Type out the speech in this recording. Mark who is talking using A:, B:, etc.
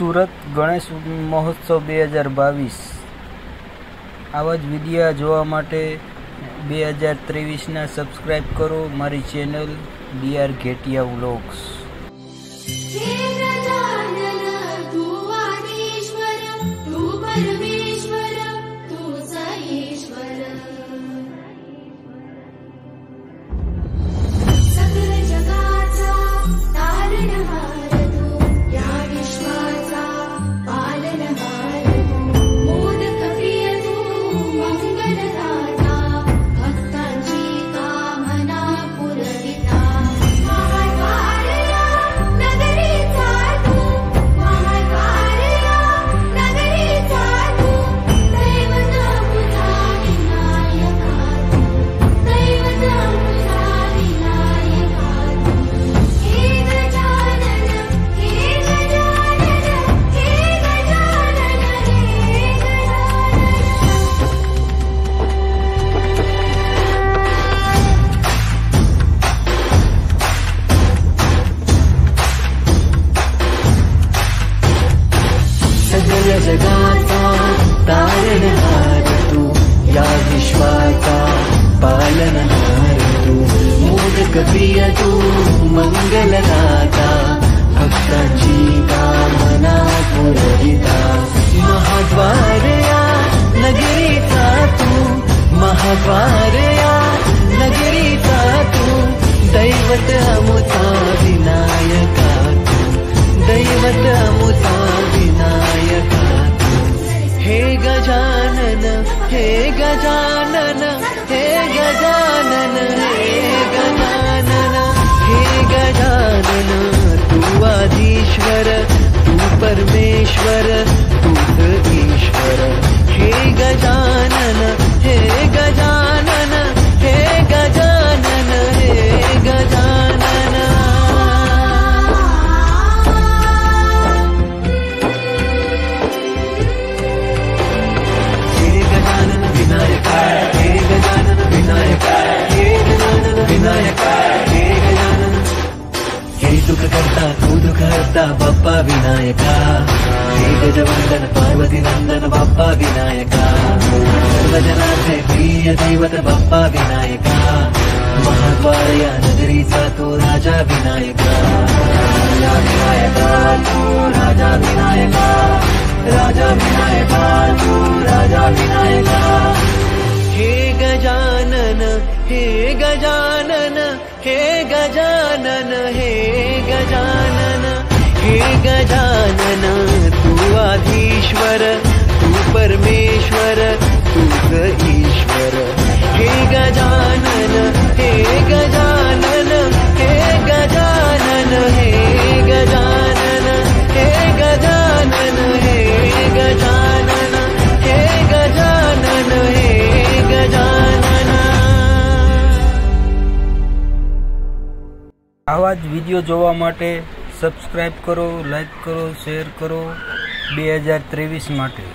A: સુરત ગણેશ મહોત્સવ બે હજાર બાવીસ. આવા જ વિડીયા જોવા માટે બે હજાર ત્રેવીસના સબસ્ક્રાઈબ કરો. મારી
B: channel B R Ghetiya vlogs जगाता तारणहार तु या विश्वाता पालनहार पालनहारतु मोदकपयतु मङ्गलदाता भक्ता मना पुरहिता महाद्वारया नगरीता तु महाद्वारया नगरीता तु दैवत
C: अमुता विनायकातु दैवत गजानन हे गजानन हे गजानन हे गजानन हे गजानन तू आधीश्वर तू परमेश्वर तू हरता बाप्पा विनायका। गजवंदन पार्वती नंदन, बाप्पा विनायका। सर्वजनाचे प्रिय दैवत, बाप्पा विनायका। महाद्वारया नगरीचा तो राजा विनायका। राजा विनायका राजा विनायका। राजा विनायका तू राजा विनायका। हे गजानन हे गजानन हे गजानन, हे हे गजानन तू आधीश्वर तू परमेश्वर तूच ईश्वर हे गजानन हे गजानन हे गजानन हे गजानन हे गजानन हे गजानन हे गजानन हे गजानन
A: આવા જ વિડીયો જોવા માટે સબસ્ક્રાઈબ કરો લાઈક કરો શેર કરો બે હજાર ત્રેવીસ માટે